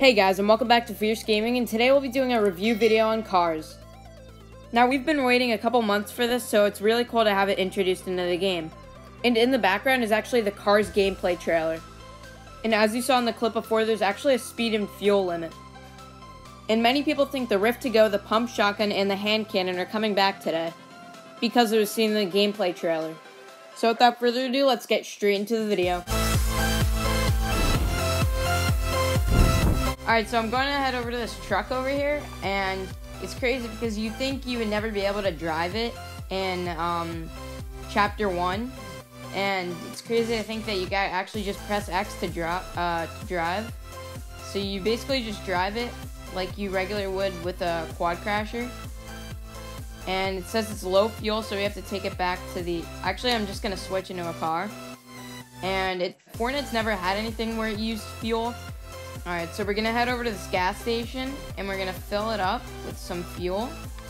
Hey guys, and welcome back to Fierce Gaming, and today we'll be doing a review video on Cars. Now, we've been waiting a couple months for this, so it's really cool to have it introduced into the game. And in the background is actually the Cars gameplay trailer. And as you saw in the clip before, there's actually a speed and fuel limit. And many people think the Rift to Go, the pump shotgun, and the hand cannon are coming back today, because it was seen in the gameplay trailer. So without further ado, let's get straight into the video. Alright, so I'm going to head over to this truck over here, and it's crazy because you think you would never be able to drive it in um, Chapter 1, and it's crazy to think that you got actually just press X to, drop, uh, to drive. So you basically just drive it like you regular would with a quad crasher. And it says it's low fuel, so we have to take it back to the... Actually, I'm just going to switch into a car. And it Fortnite's never had anything where it used fuel, Alright, so we're gonna head over to this gas station and we're gonna fill it up with some fuel.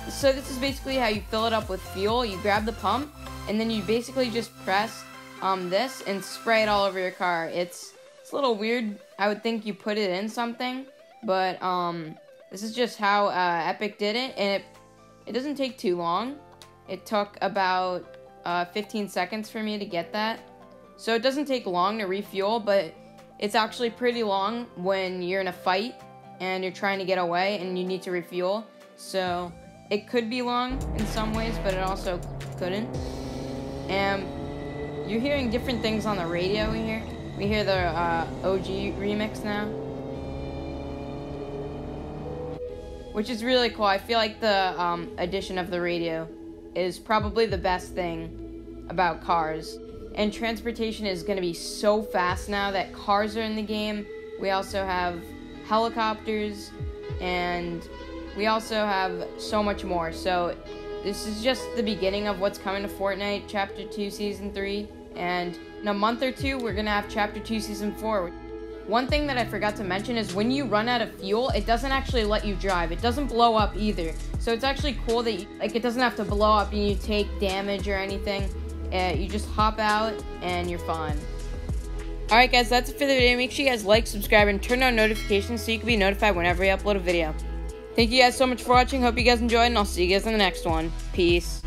So this is basically how you fill it up with fuel. You grab the pump and then you basically just press um, this and spray it all over your car. It's, it's a little weird. I would think you put it in something, but um, this is just how uh, Epic did it and it, it doesn't take too long. It took about uh, 15 seconds for me to get that. So it doesn't take long to refuel, but it's actually pretty long when you're in a fight and you're trying to get away and you need to refuel. So it could be long in some ways, but it also couldn't. And you're hearing different things on the radio we hear. We hear the uh, OG remix now. Which is really cool. I feel like the um, addition of the radio is probably the best thing about cars and transportation is going to be so fast now that cars are in the game. We also have helicopters, and we also have so much more. So, this is just the beginning of what's coming to Fortnite Chapter 2 Season 3. And in a month or two, we're going to have Chapter 2 Season 4. One thing that I forgot to mention is when you run out of fuel, it doesn't actually let you drive. It doesn't blow up either. So it's actually cool that you, like it doesn't have to blow up and you take damage or anything. You just hop out and you're fine. Alright guys, that's it for the video. Make sure you guys like, subscribe, and turn on notifications so you can be notified whenever I upload a video. Thank you guys so much for watching. Hope you guys enjoyed, and I'll see you guys in the next one. Peace.